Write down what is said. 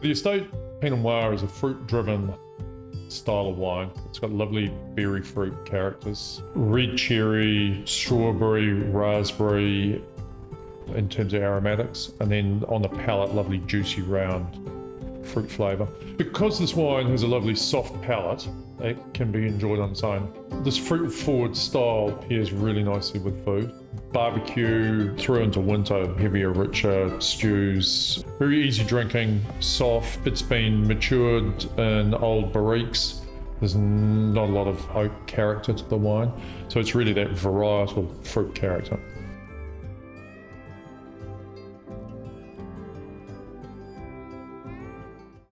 The estate Pinot Noir is a fruit-driven style of wine. It's got lovely berry fruit characters. Red cherry, strawberry, raspberry in terms of aromatics. And then on the palate, lovely juicy round fruit flavour. Because this wine has a lovely soft palate, it can be enjoyed on its own. This fruit forward style pairs really nicely with food. Barbecue through into winter, heavier, richer stews. Very easy drinking, soft. It's been matured in old barriques. There's not a lot of oak character to the wine, so it's really that varietal fruit character.